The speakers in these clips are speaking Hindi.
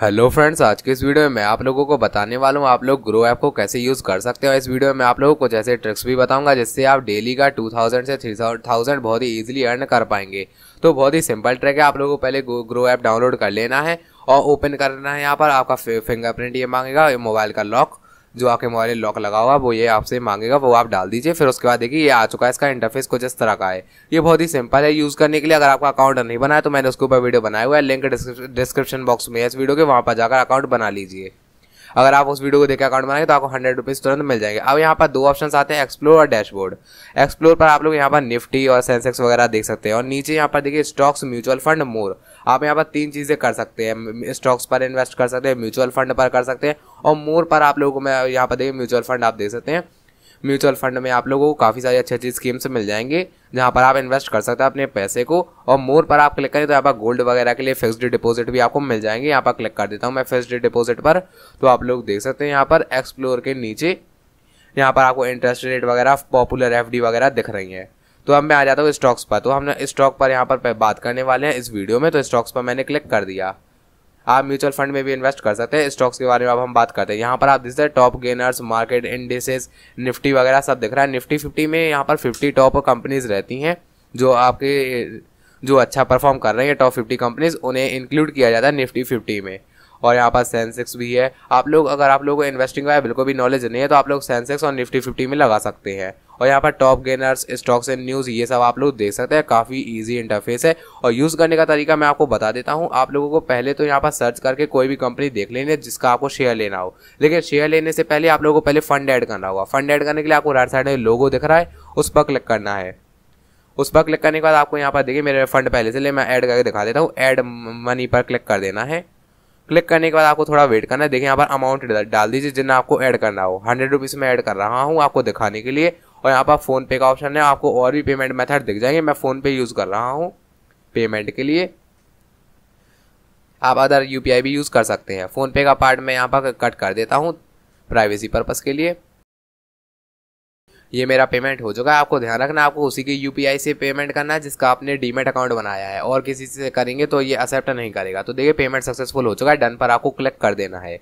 हेलो फ्रेंड्स आज के इस वीडियो में मैं आप लोगों को बताने वाला हूँ आप लोग ग्रो ऐप को कैसे यूज़ कर सकते हो। इस वीडियो में आप लोगों को कुछ ऐसे ट्रिक्स भी बताऊँगा, जिससे आप डेली का 2000 से 3000 बहुत ही इजीली अर्न कर पाएँगे। तो बहुत ही सिंपल ट्रिक है, आप लोगों को पहले ग्रो ऐप डाउनलोड कर लेना है और ओपन करना है यहाँ पर। आपका फिंगरप्रिंट ये मांगेगा मोबाइल का लॉक जो आपके मोबाइल लॉक लगा हुआ वो ये आपसे मांगेगा, वो आप डाल दीजिए, फिर उसके बाद देखिए, ये आ चुका है इसका इंटरफेस कुछ इस तरह का है। ये बहुत ही सिंपल है यूज़ करने के लिए अगर आपका अकाउंट नहीं बनाया तो मैंने उसके ऊपर वीडियो बनाया हुआ है लिंक डिस्क्रिप्शन बॉक्स में इस वीडियो के, वहाँ पर जाकर अकाउंट बना लीजिए। अगर आप उस वीडियो को देकर अकाउंट बनाएँगे तो आपको हंड्रेड रुपीज़ तुरंत मिल जाएँगे। अब यहाँ पर दो ऑप्शन आते हैं एक्सप्लोर और डैशबोर्ड एक्सप्लोर पर आप लोग यहाँ पर निफ्टी और सेंसेक्स वगैरह देख सकते हैं, और नीचे यहाँ पर देखिए स्टॉक्स म्यूचुअल फंड मोर आप यहाँ पर तीन चीज़ें कर सकते हैं स्टॉक्स पर इन्वेस्ट कर सकते हैं, म्यूचुअल फंड पर कर सकते हैं, और मोर पर आप लोगों को मैं यहाँ पर देखिए, म्यूचुअल फंड आप देख सकते हैं। म्यूचुअल फंड में आप लोगों को काफ़ी सारी अच्छी अच्छी स्कीम्स मिल जाएँगे, जहाँ पर आप इन्वेस्ट कर सकते हैं अपने पैसे को, और मोर पर आप क्लिक करें तो यहाँ पर गोल्ड वगैरह के लिए फिक्स्ड डिपॉजिट भी आपको मिल जाएँगे। यहाँ पर क्लिक कर देता हूँ मैं फिक्स्ड डिपॉजिट पर तो आप लोग देख सकते हैं यहाँ पर एक्सप्लोर के नीचे, यहाँ पर आपको इंटरेस्ट रेट वगैरह, पॉपुलर एफडी वगैरह दिख रही हैं। तो अब मैं आ जाता हूँ स्टॉक्स पर। तो हमने स्टॉक पर यहाँ पर बात करने वाले हैं इस वीडियो में तो स्टॉक्स पर मैंने क्लिक कर दिया। आप म्यूचुअल फंड में भी इन्वेस्ट कर सकते हैं। स्टॉक्स के बारे में अब हम बात करते हैं। यहाँ पर आप देखते हैं top gainers market indices Nifty वगैरह सब दिख रहा है। निफ्टी फिफ्टी में यहाँ पर फिफ्टी टॉप कंपनीज़ रहती हैं, जो आपके, जो अच्छा परफॉर्म कर रही हैं टॉप फिफ्टी कंपनीज़ उन्हें इंक्लूड किया जाता है निफ्टी फिफ्टी में। और यहाँ पर सेंसेक्स भी है। आप लोग, अगर आप लोगों को इन्वेस्टिंग का बिल्कुल भी नॉलेज नहीं है तो आप लोग सेंसेक्स और निफ्टी फिफ्टी में लगा सकते हैं। और यहाँ पर top gainers stocks and news ये सब आप लोग देख सकते हैं। काफ़ी इजी इंटरफेस है। और यूज़ करने का तरीका मैं आपको बता देता हूँ। आप लोगों को पहले तो यहाँ पर सर्च करके कोई भी कंपनी देख लेनी है जिसका आपको शेयर लेना हो। लेकिन शेयर लेने से पहले आप लोगों को पहले फंड ऐड करना होगा। फंड ऐड करने के लिए आपको राइट साइड में लोगो दिख रहा है। उस पर क्लिक करना है। उस पर क्लिक करने के बाद आपको यहाँ पर देखिए, मेरे फंड पहले से ले, मैं ऐड करके दिखा देता हूँ। ऐड मनी पर क्लिक कर देना है। क्लिक करने के बाद आपको थोड़ा वेट करना है। देखिए, यहाँ पर अमाउंट डाल दीजिए जितना आपको ऐड करना हो। हंड्रेड रुपीज़ में ऐड कर रहा हूँ आपको दिखाने के लिए। और यहाँ पर फ़ोन पे का ऑप्शन है, आपको और भी पेमेंट मेथड दिख जाएँगे। मैं फ़ोन पे यूज़ कर रहा हूँ पेमेंट के लिए। आप अदर यूपीआई भी यूज़ कर सकते हैं। फ़ोन पे का पार्ट मैं यहाँ पर कट कर देता हूँ प्राइवेसी पर्पज़ के लिए। ये मेरा पेमेंट हो चुका है। आपको ध्यान रखना, आपको उसी के यूपीआई से पेमेंट करना है, जिसका आपने डीमेट अकाउंट बनाया है। और किसी से करेंगे तो ये एक्सेप्ट नहीं करेगा। तो देखिए पेमेंट सक्सेसफुल हो चुका है। डन पर आपको क्लिक कर देना है।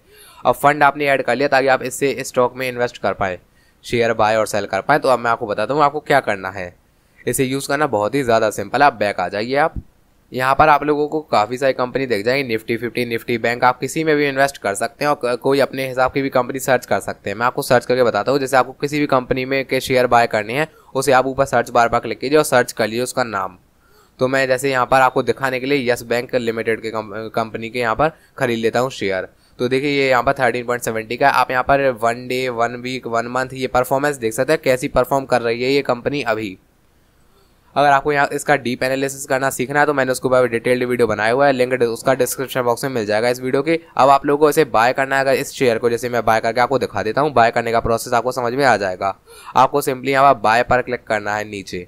अब फंड आपने ऐड कर लिया ताकि आप इससे स्टॉक इस में इन्वेस्ट कर पाए। शेयर बाय और सेल कर पाए। तो अब मैं आपको बताता हूँ आपको क्या करना है। इसे यूज़ करना बहुत ही ज़्यादा सिंपल है। आप बैक आ जाइए आप। यहाँ पर आप लोगों को काफ़ी सारी कंपनी देख जाएँगे। Nifty, fifty, Nifty bank. आप किसी में भी इन्वेस्ट कर सकते हैं और कोई अपने हिसाब की भी कंपनी सर्च कर सकते हैं। मैं आपको सर्च करके बताता हूँ। जैसे आपको किसी भी कंपनी में के शेयर बाय करने हैं, उसे आप ऊपर सर्च बार बार क्लिक कीजिए और सर्च कर लीजिए उसका नाम। तो मैं जैसे यहाँ पर आपको दिखाने के लिए यस बैंक लिमिटेड के कंपनी के यहाँ पर खरीद लेता हूँ शेयर। तो देखिए, ये यहाँ पर थर्टीन पॉइंट सेवेंटी का आप यहाँ पर one day one week one month ये परफॉर्मेंस देख सकते हैं कैसी परफॉर्म कर रही है ये कंपनी अभी। अगर आपको यहाँ इसका डीप एनालिसिस करना सीखना है तो मैंने उसके ऊपर डिटेल्ड वीडियो बनाया हुआ है। लिंक उसका डिस्क्रिप्शन बॉक्स में मिल जाएगा इस वीडियो के। अब आप लोगों को इसे बाय करना है, अगर इस शेयर को, जैसे मैं बाय करके आपको दिखा देता हूँ बाय करने का प्रोसेस आपको समझ में आ जाएगा। आपको सिंपली यहाँ पर बाय पर क्लिक करना है नीचे।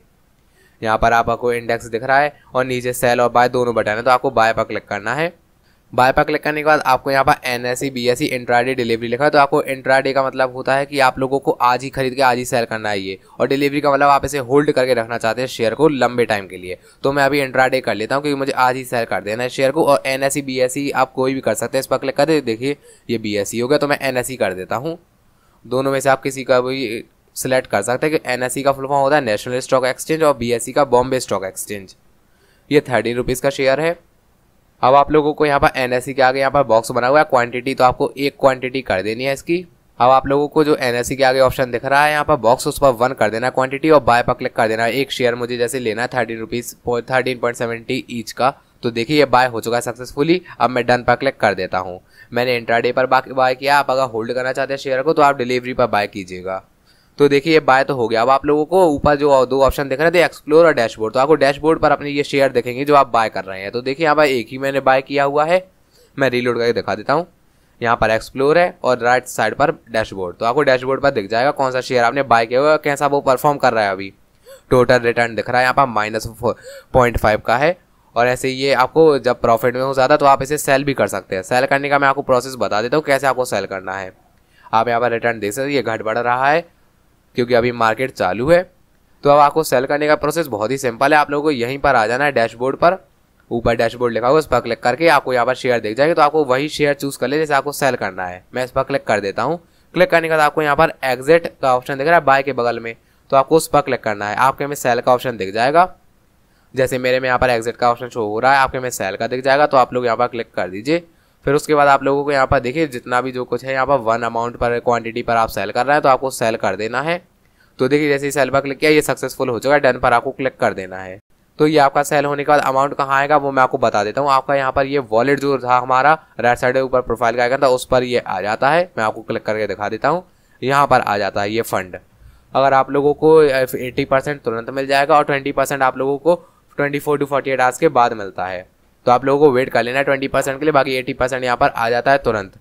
यहाँ पर आपको इंडेक्स दिख रहा है और नीचे सेल और बाय दोनों बटन है तो आपको बाय पर क्लिक करना है। बाय पर क्लिक करने के बाद आपको यहाँ पर N S C B S C intraday delivery लिखा है। तो आपको इंट्राडे का मतलब होता है कि आप लोगों को आज ही खरीद के आज ही सेल करना है ये। और डिलीवरी का मतलब आप इसे होल्ड करके रखना चाहते हैं शेयर को लंबे टाइम के लिए। तो मैं अभी इंट्राडे कर लेता हूँ क्योंकि मुझे आज ही सेल कर देना है शेयर को। और N S C B S C आप कोई भी कर सकते हैं। इस पर क्लिक कर देखिए, ये बी एस सी हो गया। तो मैं एन एस सी कर देता हूँ। दोनों में से आप किसी का भी सिलेक्ट कर सकते हैं कि एन एस सी का फुल फॉर्म होता है नेशनल स्टॉक एक्सचेंज और बी एस सी का बॉम्बे स्टॉक एक्सचेंज ये थर्टीन रुपीज़ का शेयर है। अब आप लोगों को यहाँ पर एन के आगे यहाँ पर बॉक्स बना हुआ है क्वांटिटी तो आपको एक क्वांटिटी कर देनी है इसकी। अब आप लोगों को जो एन के आगे ऑप्शन दिख रहा है, यहाँ पर बॉक्स उस पर वन कर देना क्वांटिटी और बाय पर क्लिक कर देना एक शेयर मुझे जैसे लेना है thirteen rupees thirteen point seventy each का। तो देखिए, ये बाय हो चुका है सक्सेसफुली अब मैं डन पर क्लिक कर देता हूँ। मैंने इंट्राडे पर बाय किया। आप अगर होल्ड करना चाहते हैं शेयर को तो आप डिलीवरी पर बाय कीजिएगा। तो देखिए, ये बाय तो हो गया। अब आप लोगों को ऊपर जो दो ऑप्शन दिख रहे थे एक्सप्लोर और डैशबोर्ड तो आपको डैशबोर्ड पर अपने ये शेयर देखेंगे जो आप बाय कर रहे हैं। तो देखिए, यहाँ पर एक ही मैंने बाय किया हुआ है। मैं रीलोड करके दिखा देता हूँ। यहाँ पर एक्सप्लोर है और राइट साइड पर डैशबोर्ड तो आपको डैशबोर्ड पर दिख जाएगा कौन सा शेयर आपने बाय किया हुआ कैसा वो परफॉर्म कर रहा है अभी। टोटल रिटर्न दिख रहा है। यहाँ पर माइनस पॉइंट फाइव का है। और ऐसे ये आपको जब प्रॉफिट में हो ज़्यादा तो आप इसे सेल भी कर सकते हैं। सेल करने का मैं आपको प्रोसेस बता देता हूँ कैसे आपको सेल करना है। आप यहाँ पर रिटर्न देख सकते ये घट बढ़ रहा है। क्योंकि अभी मार्केट चालू है तो अब आपको सेल करने का प्रोसेस बहुत ही सिंपल है। आप लोगों को यहीं पर आ जाना है डैशबोर्ड पर। ऊपर डैशबोर्ड लिखा हुआ उस पर क्लिक करके आपको यहाँ पर शेयर दिख जाएगी। तो आपको वही शेयर चूज़ कर ले जैसे आपको सेल करना है। मैं इस पर क्लिक कर देता हूँ। क्लिक करने के बाद आपको यहाँ पर एग्जिट का ऑप्शन दिख रहा है बाय के बगल में। तो आपको उस पर क्लिक करना है। आपके में सेल का ऑप्शन दिख जाएगा। जैसे मेरे में यहाँ पर एग्जिट का ऑप्शन शो हो रहा है, आपके में सेल का दिख जाएगा। तो आप लोग यहाँ पर क्लिक कर दीजिए। फिर उसके बाद आप लोगों को यहाँ पर देखिए, जितना भी जो कुछ है यहाँ पर वन अमाउंट पर क्वांटिटी पर आप सेल कर रहे हैं तो आपको सेल कर देना है। तो देखिए, जैसे ही सेल पर क्लिक किया, ये सक्सेसफुल हो चुका है डन पर आपको क्लिक कर देना है। तो ये आपका सेल होने के बाद अमाउंट कहाँ आएगा, वो मैं आपको बता देता हूँ। आपका यहाँ पर ये वॉलेट जो था हमारा राइट साइड ऊपर प्रोफ़ाइल का आइकन था, उस पर ये आ जाता है। मैं आपको क्लिक करके दिखा देता हूँ। यहाँ पर आ जाता है ये फंड अगर आप लोगों को एट्टी परसेंट तुरंत मिल जाएगा और ट्वेंटी परसेंट आप लोगों को twenty four to forty eight hours के बाद मिलता है। तो आप लोगों को वेट कर लेना ट्वेंटी परसेंट के लिए, बाकी एटी परसेंट यहाँ पर आ जाता है तुरंत।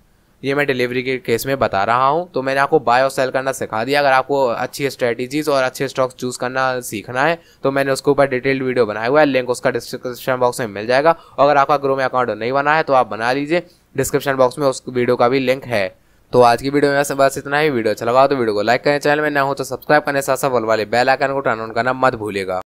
ये मैं डिलीवरी के केस में बता रहा हूँ। तो मैंने आपको बाय और सेल करना सिखा दिया। अगर आपको अच्छी स्ट्रेटेजीज और अच्छे स्टॉक्स चूज़ करना सीखना है तो मैंने उसके ऊपर डिटेल्ड वीडियो बनाया हुआ है। लिंक उसका डिस्क्रिप्शन बॉक्स में मिल जाएगा। अगर आपका ग्रो में अकाउंट नहीं बना है तो आप बना लीजिए। डिस्क्रिप्शन बॉक्स में उस वीडियो का भी लिंक है। तो आज की वीडियो में बस इतना ही। वीडियो अच्छा लगा तो वीडियो को लाइक करें चैनल में ना हो तो सब्सक्राइब करने साथ साथ वाले बेल आइकन को टर्न ऑन करना मत भूलिएगा।